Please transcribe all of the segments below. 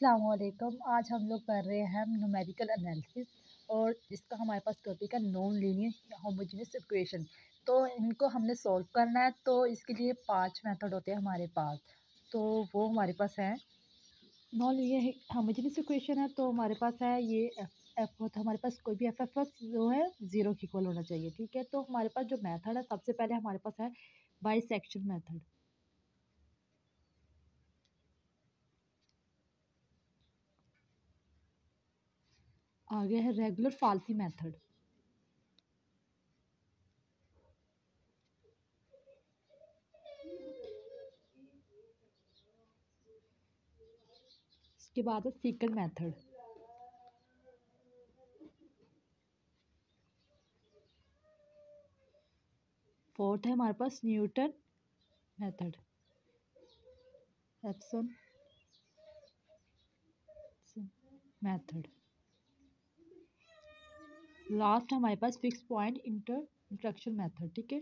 असलकम आज हम लोग कर रहे हैं न्यूमेरिकल एनालिसिस और इसका हमारे पास टॉपिक है नॉन लीनियर होमोजीनियस इक्वेशन तो इनको हमने सॉल्व करना है तो इसके लिए पाँच मेथड होते हैं हमारे पास। तो वो हमारे पास है। नॉन लीनियर होमोजीनियस इक्वेशन है तो हमारे पास है ये एफ़ एफ़ हमारे पास कोई भी एफ़ एफ़ जो है ज़ीरो की इक्वल होना चाहिए, ठीक है? तो हमारे पास जो मैथड है, सबसे पहले हमारे पास है बाई सेक्शन मैथड आगे है रेगुलर फालसी मेथड इसके बाद है सीकल मेथड फोर्थ है हमारे पास न्यूटन मेथड एप्सन मेथड लास्ट हमारे पास फिक्स पॉइंट इंटर इंट्रक्शन मेथड ठीक है?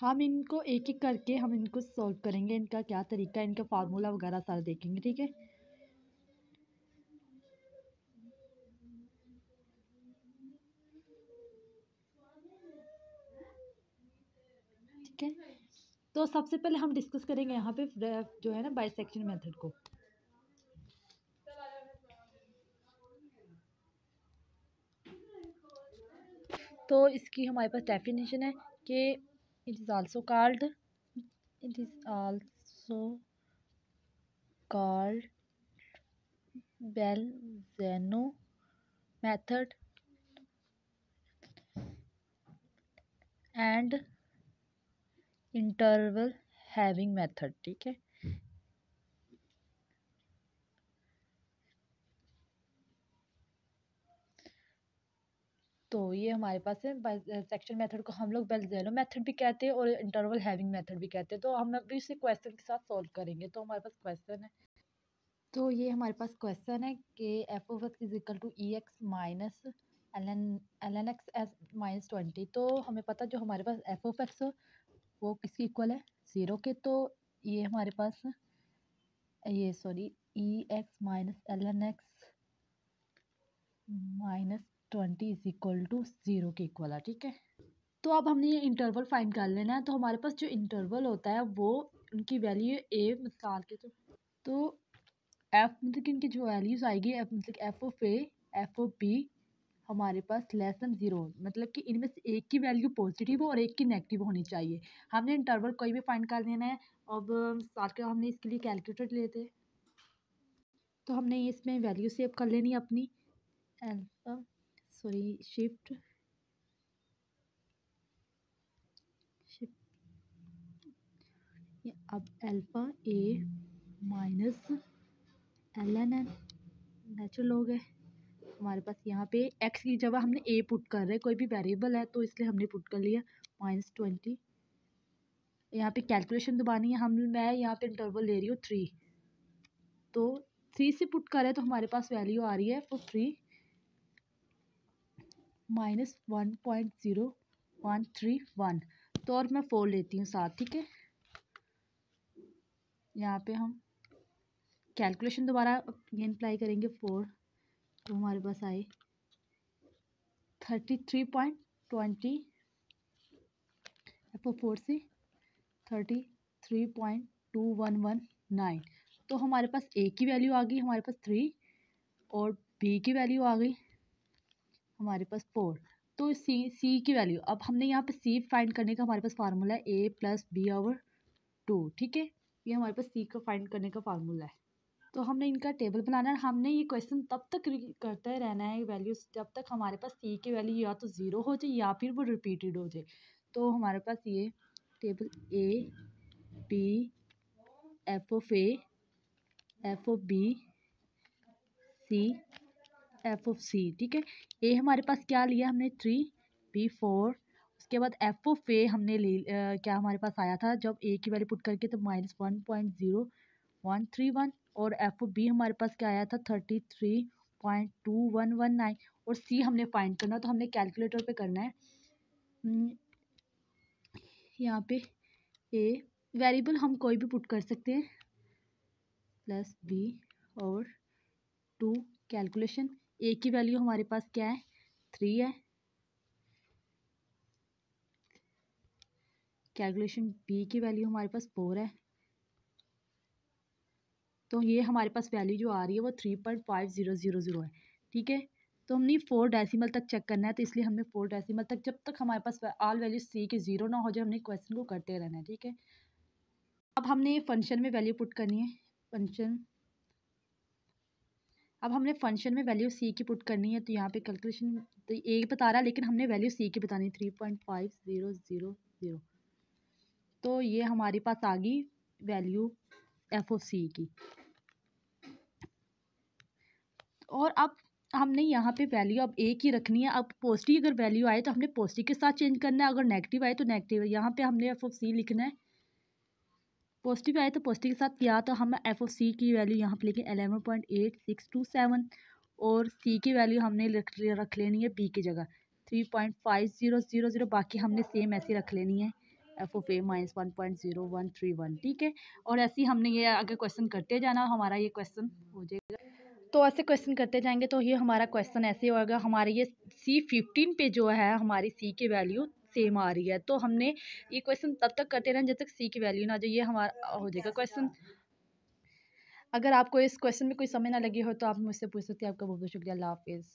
हम इनको एक एक करके हम इनको सॉल्व करेंगे, इनका क्या तरीका है इनका फार्मूला वगैरह सारा देखेंगे, ठीक है? ठीक है? तो सबसे पहले हम डिस्कस करेंगे यहाँ पे, जो है ना बाइसेक्शन मेथड को। तो इसकी हमारे पास डेफिनेशन है कि it is also called it is also called Bolzano method and interval halving method ठीक है? तो ये हमारे पास है सेक्शन मेथड को हम लोग बेलजेलो मेथड भी कहते हैं और इंटरवल हैविंग मेथड भी कहते हैं। तो हम अभी इसे क्वेश्चन के साथ सॉल्व करेंगे। तो हमारे पास क्वेश्चन है। तो ये हमारे पास क्वेश्चन है कि F of X is equal to E X minus L N L N X S minus twenty तो हमें पता जो हमारे पास एफ़ ऑफ़ एक्स वो किसकी इक्वल है? ज़ीरो के। तो ये हमारे पास, ये sorry E X minus L N X minus twenty is equal to zero के इक्वल है, ठीक है? तो अब हमने ये इंटरवल फाइंड कर लेना है। तो हमारे पास जो इंटरवल होता है, वो उनकी वैल्यू ए मिसाल के तो तो एफ़ मतलब कि इनकी जो वैल्यूज़ आएगी एफ़ मतलब F O A F O B हमारे पास लेस दैन ज़ीरो मतलब कि इनमें से एक की वैल्यू पॉजिटिव हो और एक की नेगेटिव होनी चाहिए। हमने इंटरवल कोई भी फाइंड कर लेना है। अब मिसाल के हमने इसके लिए कैलकुलेटर लेते तो हमने इसमें वैल्यू सेव कर लेनी अपनी। एल्फा सॉरी शिफ्ट अब alpha A minus L N N natural हो गए। हमारे पास यहाँ पे एक्स की जगह हमने ए पुट कर रहे हैं, कोई भी वेरिएबल है तो इसलिए हमने पुट कर लिया माइनस ट्वेंटी यहाँ पे कैलकुलेशन दबानी है, हम, मैं यहाँ पे इंटरवल ले रही हूँ थ्री तो थ्री से पुट कर करें तो हमारे पास वैल्यू आ रही है for three minus one point zero one three one. तो और मैं फोर लेती हूँ साथ, ठीक है? यहाँ पे हम कैलकुलेशन दोबारा ये अप्लाई करेंगे, फोर तो हमारे पास आए thirty three point twenty, four से thirty three point two one one nine. तो हमारे पास ए की वैल्यू आ गई, हमारे पास थ्री और बी की वैल्यू आ गई। हमारे पास फोर तो सी सी की वैल्यू अब हमने यहाँ पे सी फाइंड करने का हमारे पास फार्मूला है A plus B over two ठीक है? ये हमारे पास सी को फाइंड करने का फार्मूला है. तो हमने इनका टेबल बनाना है. हमने ये क्वेश्चन तब तक करते रहना है वैल्यूज़ जब तक हमारे पास सी की वैल्यू या तो ज़ीरो हो जाए या फिर वो रिपीटेड हो जाए. तो हमारे पास ये table A B F of A F of B C F of C ठीक है? ए हमारे पास क्या लिया हमने? थ्री बी फोर उसके बाद एफ़ ऑफ़ ए हमने ले आ, क्या हमारे पास आया था? जब ए की वैल्यू पुट करके तो minus one point zero one three one और एफ़ ऑफ़ बी हमारे पास क्या आया था? Thirty three point two one one nine और सी हमने फाइंड करना तो हमने कैलकुलेटर पे करना है। हम्म, यहाँ पे ए वेरिएबल हम कोई भी पुट कर सकते हैं। प्लस बी और टू कैलकुलेशन ए की वैल्यू हमारे पास क्या है? थ्री है। कैलकुलेशन बी की वैल्यू हमारे पास फोर है। तो ये हमारे पास वैल्यू जो आ रही है वो three point five zero zero zero है। ठीक है? तो हमने फोर डेसिमल तक चेक करना है तो इसलिए हमें फोर डेसिमल तक जब तक हमारे पास ऑल वैल्यू सी के ज़ीरो ना हो जाए, हमने क्वेश्चन को करते रहना है। ठीक है? अब हमने फ़ंक्शन में वैल्यू पुट करनी है। फ़ंक्शन अब हमने फ़ंक्शन में वैल्यू सी की पुट करनी है तो यहाँ पे कैलकुलेशन तो ए बता रहा है, लेकिन हमने वैल्यू सी की बतानी three point five zero zero zero तो ये हमारे पास आ गई वैल्यू एफ़ ओ सी की। और अब हमने यहाँ पे वैल्यू अब ए की रखनी है, अब पॉजिटिव अगर वैल्यू आए तो हमने पॉजिटिव के साथ चेंज करना है, अगर नेगेटिव आए तो नेगेटिव यहाँ पे हमने एफ़ ओ सी लिखना है। पॉजिटिव आए तो पॉजिटिव के साथ या तो हम एफ़ ओ सी की वैल्यू यहाँ पे लिखें eleven point eight six two seven और सी की वैल्यू हमने रख लेनी है बी की जगह। Three point five zero zero zero बाकी हमने सेम ऐसे रख लेनी है। F O A minus one point zero one three one ठीक है? और ऐसे ही हमने ये आगे क्वेश्चन करते जाना, हमारा ये क्वेश्चन हो जाएगा। तो ऐसे क्वेश्चन करते जाएँगे तो ये हमारा क्वेश्चन ऐसे होगा। हमारे ये सी फिफ्टीन पे जो है, हमारी सी की वैल्यू सेम आ रही है। तो हमने ये क्वेश्चन तब तक करते रहें जब तक सी की वैल्यू ना जाए। ये हमारा हो जाएगा क्वेश्चन अगर आपको इस क्वेश्चन में कोई समय ना लगी हो तो आप मुझसे पूछ सकते हैं। आपका बहुत बहुत शुक्रिया। अल्लाह हाफिज़।